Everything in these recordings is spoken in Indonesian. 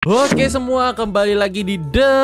Oke semua kembali lagi di The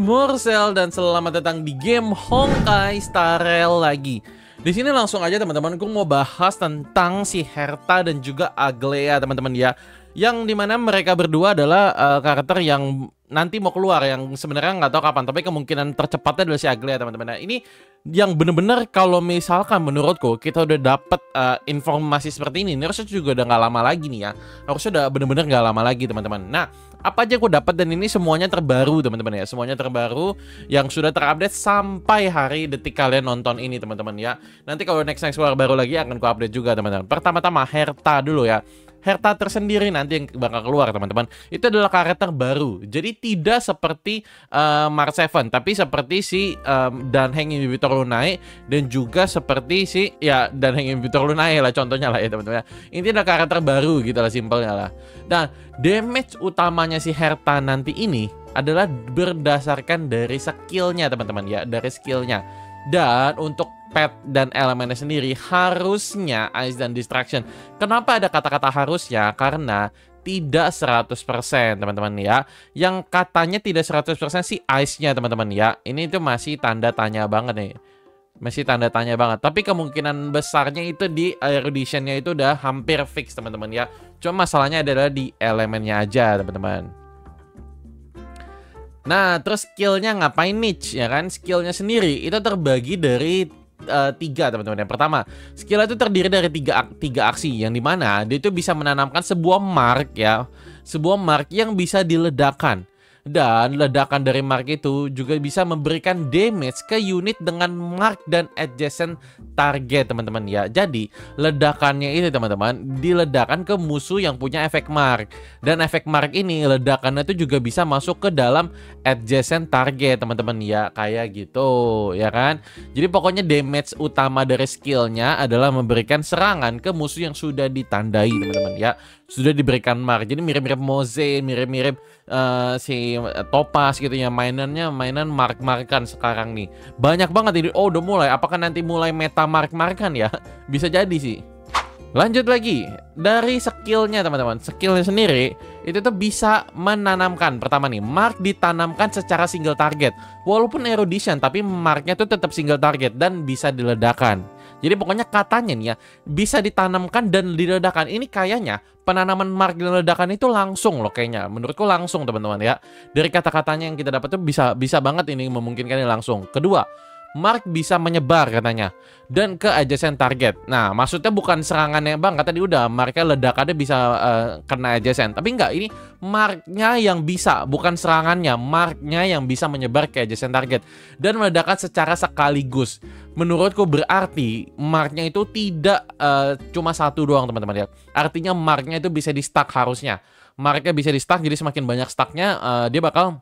Morsel dan selamat datang di game Honkai Star Rail lagi. Di sini langsung aja teman-teman, gue mau bahas tentang si Herta dan juga Aglea teman-teman ya. Yang di mana mereka berdua adalah uh, karakter yang nanti mau keluar yang sebenarnya nggak tahu kapan tapi kemungkinan tercepatnya adalah si Aglea teman-teman. Nah, ini yang bener-bener kalau misalkan menurutku kita udah dapet uh, informasi seperti ini, ini harusnya juga udah nggak lama lagi nih ya. Harusnya udah bener-bener nggak lama lagi teman-teman. Nah, apa aja aku dapat dan ini semuanya terbaru teman-teman ya. Semuanya terbaru yang sudah terupdate sampai hari detik kalian nonton ini teman-teman ya. Nanti kalau next next keluar baru lagi akan ku update juga teman-teman. Pertama-tama Herta dulu ya. Herta tersendiri nanti yang bakal keluar teman-teman. Itu adalah karakter baru jadi tidak seperti uh, Mark 7 tapi seperti si um, dan Heng Inhibitor Lunai dan juga seperti si ya dan Heng Inhibitor Lunai lah contohnya lah ya teman-teman ya. ini adalah karakter baru gitu lah simpelnya lah. Dan damage utamanya si Herta nanti ini adalah berdasarkan dari skillnya teman-teman ya dari skillnya. Dan untuk pet dan elemennya sendiri harusnya ice dan distraction. Kenapa ada kata-kata harusnya? Karena tidak 100% teman-teman ya. Yang katanya tidak 100% sih ice-nya teman-teman ya. Ini itu masih tanda tanya banget nih. Masih tanda tanya banget. Tapi kemungkinan besarnya itu di erudition-nya itu udah hampir fix teman-teman ya. Cuma masalahnya adalah di elemennya aja teman-teman. Nah, terus skillnya ngapain niche ya kan? Skillnya sendiri itu terbagi dari uh, tiga teman-teman. Yang pertama, skill itu terdiri dari tiga tiga aksi yang di mana dia itu bisa menanamkan sebuah mark ya, sebuah mark yang bisa diledakkan. Dan ledakan dari mark itu juga bisa memberikan damage ke unit dengan mark dan adjacent target teman-teman ya. Jadi ledakannya ini teman-teman diledakan ke musuh yang punya efek mark. Dan efek mark ini ledakannya itu juga bisa masuk ke dalam adjacent target teman-teman ya. Kayak gitu ya kan. Jadi pokoknya damage utama dari skillnya adalah memberikan serangan ke musuh yang sudah ditandai teman-teman ya. Sudah diberikan mark. Jadi mirip-mirip Moze, mirip-mirip uh, si Topas gitu ya mainannya mainan mark-markan sekarang nih. Banyak banget ini. Oh udah mulai. Apakah nanti mulai meta mark-markan ya? Bisa jadi sih. Lanjut lagi. Dari skillnya teman-teman. Skillnya sendiri itu tuh bisa menanamkan. Pertama nih mark ditanamkan secara single target. Walaupun erudition tapi marknya tuh tetap single target dan bisa diledakan jadi pokoknya katanya nih ya bisa ditanamkan dan diledakan. Ini kayaknya penanaman mark dan ledakan itu langsung loh kayaknya. Menurutku langsung teman-teman ya. Dari kata-katanya yang kita dapat tuh bisa bisa banget ini memungkinkan ini langsung. Kedua, Mark bisa menyebar katanya dan ke adjacent target. Nah, maksudnya bukan serangannya Bang, kata dia udah marknya ledakannya bisa uh, kena adjacent. Tapi enggak, ini marknya yang bisa, bukan serangannya, marknya yang bisa menyebar ke adjacent target dan meledakan secara sekaligus. Menurutku berarti marknya itu tidak uh, cuma satu doang teman-teman ya. Artinya marknya itu bisa di stuck harusnya. Marknya bisa di stuck jadi semakin banyak stucknya uh, dia bakal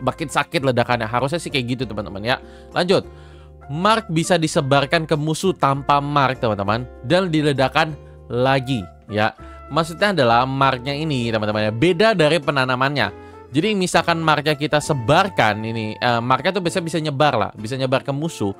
makin sakit ledakannya. Harusnya sih kayak gitu teman-teman ya. Lanjut. Mark bisa disebarkan ke musuh tanpa mark teman-teman dan diledakan lagi ya. Maksudnya adalah marknya ini teman-teman ya beda dari penanamannya. Jadi misalkan marknya kita sebarkan ini, uh, marknya tuh bisa bisa nyebar lah, bisa nyebar ke musuh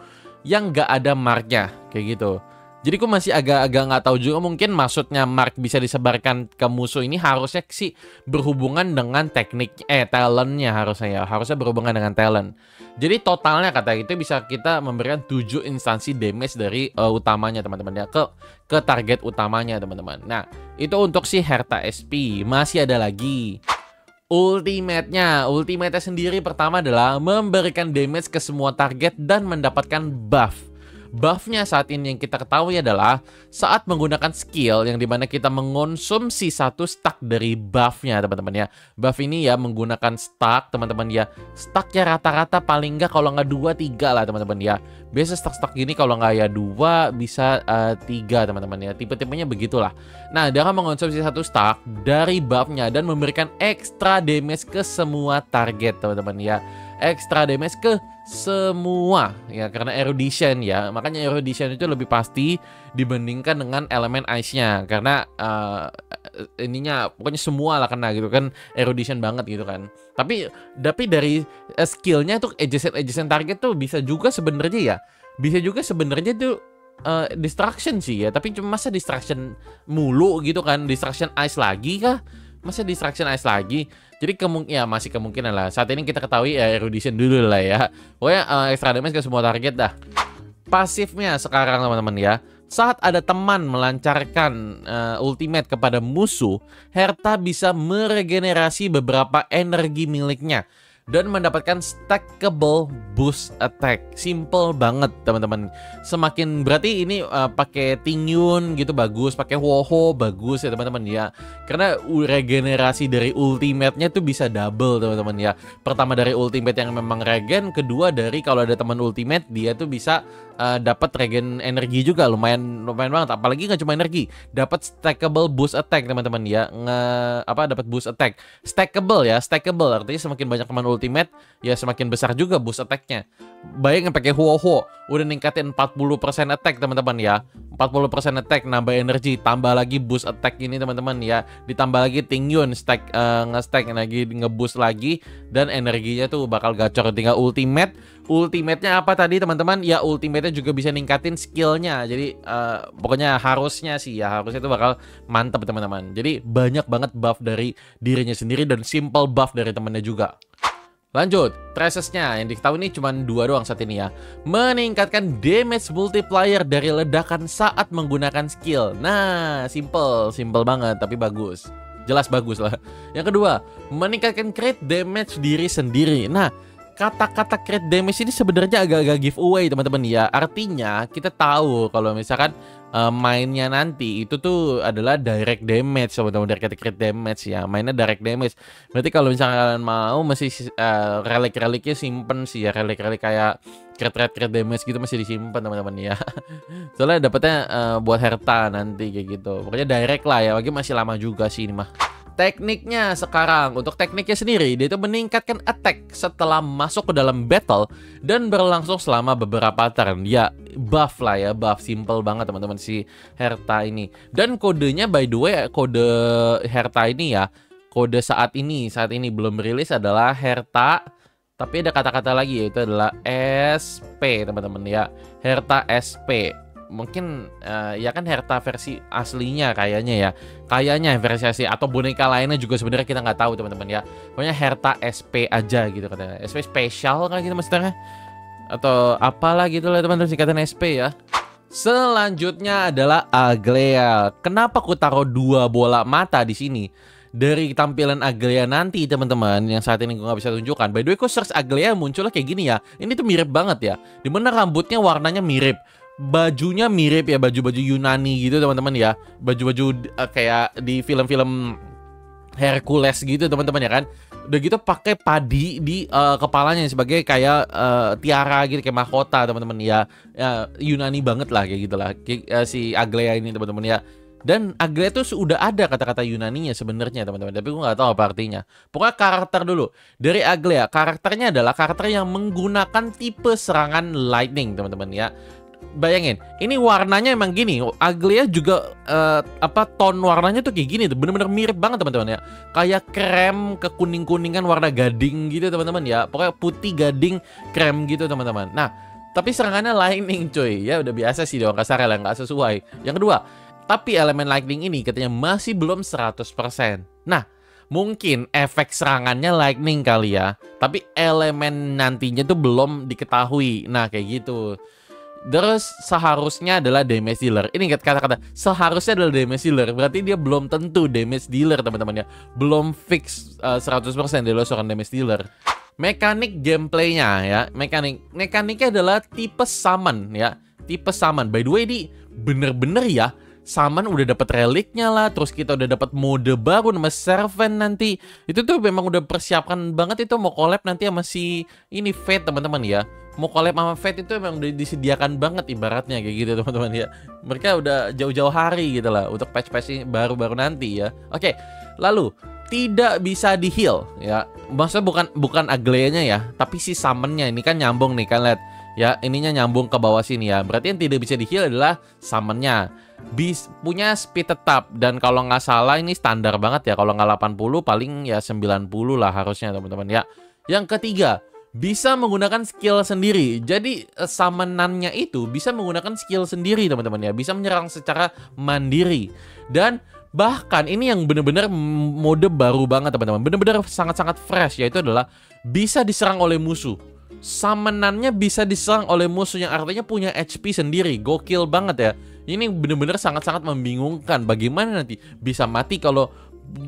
yang nggak ada marknya kayak gitu. Jadi aku masih agak-agak nggak tahu juga mungkin maksudnya mark bisa disebarkan ke musuh ini harusnya sih berhubungan dengan teknik eh talentnya harusnya ya harusnya berhubungan dengan talent. Jadi totalnya kata itu bisa kita memberikan 7 instansi damage dari uh, utamanya teman-teman ya ke ke target utamanya teman-teman. Nah itu untuk si Herta SP masih ada lagi. Ultimate-nya, ultimate-nya sendiri pertama adalah memberikan damage ke semua target dan mendapatkan buff buffnya saat ini yang kita ketahui adalah saat menggunakan skill yang di mana kita mengonsumsi satu stack dari buffnya teman-teman ya. Buff ini ya menggunakan stack teman-teman ya. Stacknya rata-rata paling nggak kalau nggak dua tiga lah teman-teman ya. Biasa stack-stack gini kalau nggak ya dua bisa uh, teman-teman ya. Tipe-tipenya begitulah. Nah dengan mengonsumsi satu stack dari buffnya dan memberikan extra damage ke semua target teman-teman ya. Extra damage ke semua. Ya karena erudition ya. Makanya erudition itu lebih pasti dibandingkan dengan elemen ice-nya. Karena uh, ininya pokoknya semua lah kena gitu kan. Erudition banget gitu kan. Tapi tapi dari uh, skillnya tuh adjacent adjacent target tuh bisa juga sebenarnya ya. Bisa juga sebenarnya tuh uh, distraction sih ya. Tapi cuma masa distraction mulu gitu kan. Distraction ice lagi kah? Masa Distraction Ice lagi? Jadi kemungkinan ya masih kemungkinan lah. Saat ini kita ketahui ya Erudition dulu lah ya. Pokoknya uh, extra damage ke semua target dah. Pasifnya sekarang teman-teman ya. Saat ada teman melancarkan uh, ultimate kepada musuh, Herta bisa meregenerasi beberapa energi miliknya dan mendapatkan stackable boost attack. Simple banget teman-teman. Semakin berarti ini uh, pakai Tingyun gitu bagus, pakai Woho bagus ya teman-teman ya. Karena regenerasi dari ultimate-nya tuh bisa double teman-teman ya. Pertama dari ultimate yang memang regen, kedua dari kalau ada teman ultimate dia tuh bisa uh, dapat regen energi juga lumayan lumayan banget apalagi nggak cuma energi dapat stackable boost attack teman-teman ya nge apa dapat boost attack stackable ya stackable artinya semakin banyak teman ultimate ya semakin besar juga boost attacknya. Bayangin pakai huo huo udah ningkatin 40% attack teman-teman ya. 40% attack nambah energi tambah lagi boost attack ini teman-teman ya. Ditambah lagi Tingyun stack uh, nge-stack lagi nge-boost lagi dan energinya tuh bakal gacor. Tinggal ultimate. Ultimate-nya apa tadi teman-teman? Ya ultimate-nya juga bisa ningkatin skillnya. Jadi uh, pokoknya harusnya sih ya harusnya itu bakal mantep teman-teman. Jadi banyak banget buff dari dirinya sendiri dan simple buff dari temennya juga Lanjut, Traces-nya yang diketahui ini cuma dua doang saat ini ya. Meningkatkan damage multiplier dari ledakan saat menggunakan skill. Nah, simple, simple banget tapi bagus. Jelas bagus lah. Yang kedua, meningkatkan crit damage diri sendiri. Nah, kata-kata crit damage ini sebenarnya agak-agak giveaway teman-teman ya. Artinya kita tahu kalau misalkan uh, mainnya nanti itu tuh adalah direct damage teman-teman kata crit damage ya. Mainnya direct damage. Berarti kalau misalkan kalian mau masih uh, relik-reliknya simpen sih ya. Relik-relik kayak crit crit crit damage gitu masih disimpan teman-teman ya. Soalnya dapetnya uh, buat Herta nanti kayak gitu. Pokoknya direct lah ya. Bagi masih lama juga sih ini mah. Tekniknya sekarang, untuk tekniknya sendiri, dia itu meningkatkan attack setelah masuk ke dalam battle dan berlangsung selama beberapa turn. Ya, buff lah ya, buff simple banget teman-teman si Herta ini. Dan kodenya by the way, kode Herta ini ya, kode saat ini, saat ini belum rilis adalah Herta tapi ada kata-kata lagi yaitu adalah SP teman-teman ya. Herta SP mungkin uh, ya kan Herta versi aslinya kayaknya ya. Kayaknya versi asli atau boneka lainnya juga sebenarnya kita nggak tahu teman-teman ya. Pokoknya Herta SP aja gitu katanya. SP spesial kan gitu maksudnya atau apalah gitu lah teman-teman singkatan SP ya. Selanjutnya adalah Aglea. Kenapa aku taruh dua bola mata di sini? Dari tampilan Aglea nanti teman-teman yang saat ini gue nggak bisa tunjukkan. By the way, kok search Aglea munculnya kayak gini ya. Ini tuh mirip banget ya. Di mana rambutnya warnanya mirip bajunya mirip ya baju-baju Yunani gitu teman-teman ya. Baju-baju uh, kayak di film-film Hercules gitu teman-teman ya kan. Udah gitu pakai padi di uh, kepalanya sebagai kayak uh, tiara gitu kayak mahkota teman-teman ya. ya Yunani banget lah kayak gitulah. Uh, si Aglea ini teman-teman ya. Dan Aglea tuh sudah ada kata-kata Yunaninya sebenarnya teman-teman. Tapi gue nggak tahu apa artinya. Pokoknya karakter dulu. Dari Aglea karakternya adalah karakter yang menggunakan tipe serangan lightning teman-teman ya bayangin, ini warnanya emang gini. Aglia juga uh, apa ton warnanya tuh kayak gini tuh, bener-bener mirip banget teman-teman ya. Kayak krem ke kuning-kuningan warna gading gitu teman-teman ya. Pokoknya putih gading krem gitu teman-teman. Nah, tapi serangannya lightning cuy. Ya udah biasa sih dong kasar lah nggak sesuai. Yang kedua, tapi elemen lightning ini katanya masih belum 100%. Nah, mungkin efek serangannya lightning kali ya. Tapi elemen nantinya tuh belum diketahui. Nah, kayak gitu. Terus seharusnya adalah damage dealer. Ini kata-kata seharusnya adalah damage dealer. Berarti dia belum tentu damage dealer teman-teman ya. Belum fix uh, 100% dia seorang damage dealer. Mekanik gameplaynya ya. Mekanik mekaniknya adalah tipe summon ya. Tipe summon. By the way ini bener-bener ya Saman udah dapat reliknya lah, terus kita udah dapat mode baru nama servant nanti. Itu tuh memang udah persiapkan banget itu mau collab nanti sama si ini Fate teman-teman ya. Mau collab sama Fate itu memang udah disediakan banget ibaratnya kayak gitu teman-teman ya. Mereka udah jauh-jauh hari gitu lah untuk patch-patch baru-baru nanti ya. Oke, lalu tidak bisa di heal ya. Maksudnya bukan bukan aglenya ya, tapi si summonnya ini kan nyambung nih kan lihat ya ininya nyambung ke bawah sini ya. Berarti yang tidak bisa di adalah summonnya. Bis punya speed tetap. Dan kalau nggak salah ini standar banget ya. Kalau nggak 80 paling ya 90 lah harusnya teman-teman ya. Yang ketiga bisa menggunakan skill sendiri. Jadi eh, summonannya itu bisa menggunakan skill sendiri teman-teman ya. Bisa menyerang secara mandiri. Dan Bahkan ini yang bener-bener mode baru banget teman-teman. Bener-bener sangat-sangat fresh yaitu adalah bisa diserang oleh musuh. Summonannya bisa diserang oleh musuh yang artinya punya HP sendiri. Gokil banget ya. Ini bener-bener sangat-sangat membingungkan. Bagaimana nanti bisa mati kalau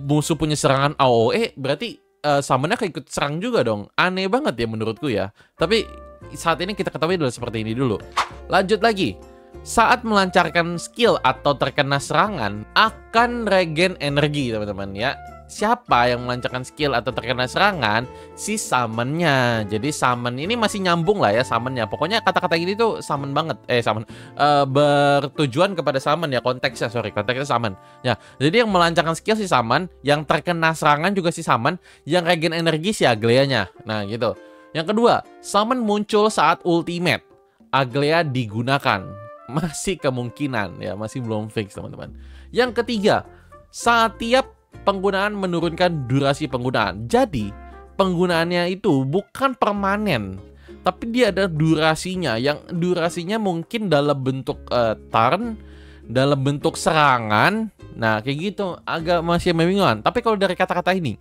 musuh punya serangan AOE berarti uh, summonnya kayak ikut serang juga dong. Aneh banget ya menurutku ya. Tapi saat ini kita ketahui adalah seperti ini dulu. Lanjut lagi. Saat melancarkan skill atau terkena serangan, akan regen energi teman-teman ya siapa yang melancarkan skill atau terkena serangan si summonnya. Jadi summon ini masih nyambung lah ya summonnya. Pokoknya kata-kata ini tuh summon banget. Eh summon. Uh, bertujuan kepada summon ya konteksnya sorry konteksnya summon. Ya jadi yang melancarkan skill si summon yang terkena serangan juga si summon yang regen energi si Agleanya nah gitu. Yang kedua summon muncul saat ultimate. Aglea digunakan. Masih kemungkinan ya masih belum fix teman-teman. Yang ketiga saat tiap penggunaan menurunkan durasi penggunaan. Jadi, penggunaannya itu bukan permanen, tapi dia ada durasinya yang durasinya mungkin dalam bentuk uh, turn, dalam bentuk serangan. Nah, kayak gitu agak masih membingungkan. Tapi kalau dari kata-kata ini,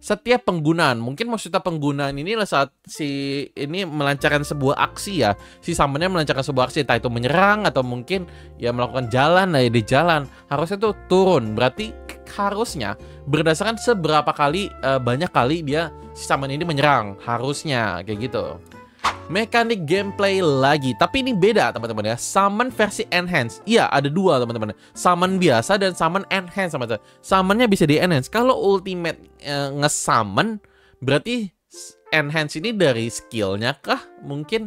setiap penggunaan mungkin maksudnya penggunaan ini adalah saat si ini melancarkan sebuah aksi ya si summonnya melancarkan sebuah aksi entah itu menyerang atau mungkin ya melakukan jalan lah ya di jalan harusnya tuh turun berarti harusnya berdasarkan seberapa kali uh, banyak kali dia si summon ini menyerang. Harusnya kayak gitu. Mekanik gameplay lagi. Tapi ini beda teman-teman ya. Summon versi enhance. Iya ada dua teman-teman. Summon biasa dan summon enhance teman-teman. Summonnya bisa di enhance. Kalau ultimate uh, nge-summon berarti enhance ini dari skillnya kah? Mungkin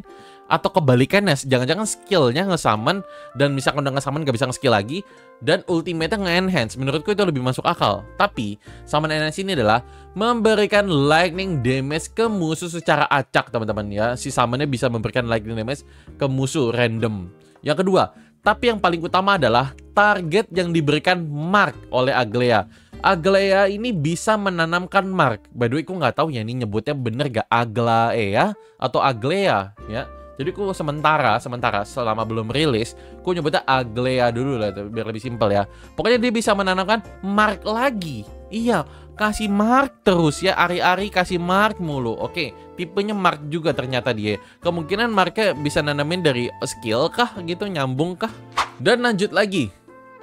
atau kebalikannya jangan-jangan skillnya nge-summon dan misalkan udah nge-summon gak bisa nge-skill lagi dan ultimate-nya nge-enhance menurutku itu lebih masuk akal tapi summon enhance ini adalah memberikan lightning damage ke musuh secara acak teman-teman ya si summonnya bisa memberikan lightning damage ke musuh random yang kedua tapi yang paling utama adalah target yang diberikan mark oleh Aglea. Aglea ini bisa menanamkan mark. By the way, aku nggak tahu ya ini nyebutnya bener gak Aglea atau Aglea ya. Jadi ku sementara, sementara selama belum rilis, ku nyebutnya Aglea dulu lah biar lebih simpel ya. Pokoknya dia bisa menanamkan mark lagi. Iya, kasih mark terus ya, ari-ari kasih mark mulu. Oke, tipenya mark juga ternyata dia. Kemungkinan marknya bisa nanamin dari skill kah gitu, nyambung kah? Dan lanjut lagi.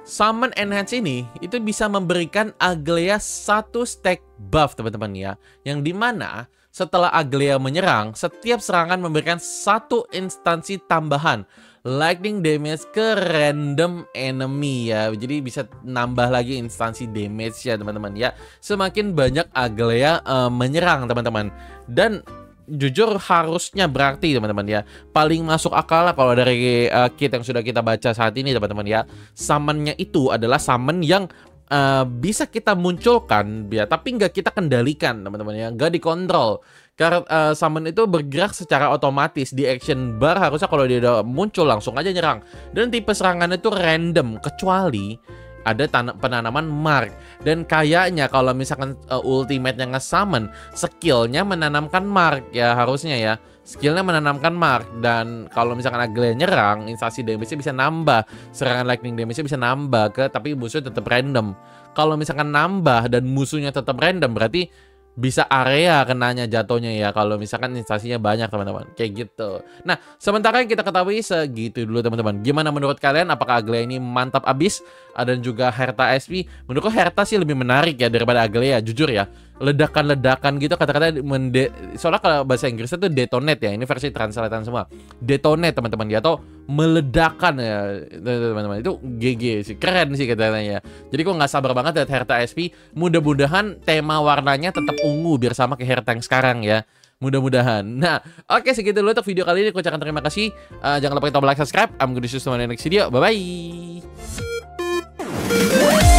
Summon Enhance ini itu bisa memberikan Aglea satu stack buff teman-teman ya. Yang di mana setelah Aglea menyerang, setiap serangan memberikan satu instansi tambahan lightning damage ke random enemy ya. Jadi bisa nambah lagi instansi damage ya teman-teman ya. Semakin banyak Aglea uh, menyerang teman-teman. Dan jujur harusnya berarti teman-teman ya paling masuk akal lah kalau dari uh, kit yang sudah kita baca saat ini teman-teman ya summonnya itu adalah summon yang uh, bisa kita munculkan ya tapi nggak kita kendalikan teman-teman ya. Nggak dikontrol. Karena uh, summon itu bergerak secara otomatis di action bar. Harusnya kalau dia udah muncul langsung aja nyerang. Dan tipe serangannya itu random kecuali ada penanaman mark. Dan kayaknya kalau misalkan uh, ultimate-nya nge-summon skillnya menanamkan mark ya harusnya ya skillnya menanamkan mark dan kalau misalkan Aglea nyerang instansi damage-nya bisa nambah. Serangan lightning damage-nya bisa nambah ke tapi musuhnya tetap random. Kalau misalkan nambah dan musuhnya tetap random berarti bisa area kenanya jatuhnya ya kalau misalkan instansinya banyak teman-teman. Kayak gitu. Nah sementara yang kita ketahui segitu dulu teman-teman. Gimana menurut kalian? Apakah Aglea ini mantap abis? Dan juga Herta SP menurutku Herta sih lebih menarik ya daripada Aglea jujur ya ledakan-ledakan gitu kata-kata soalnya kalau bahasa Inggrisnya tuh detonate ya ini versi translatean semua detonate teman-teman ya atau meledakan ya teman-teman itu GG sih keren sih katanya ya jadi kok nggak sabar banget lihat Herta SP mudah-mudahan tema warnanya tetap ungu biar sama kayak Herta yang sekarang ya mudah-mudahan. Nah, oke okay, segitu dulu untuk video kali ini. Aku ucapkan terima kasih. Uh, jangan lupa tombol like, subscribe. I'm to see you in the next video. Bye bye.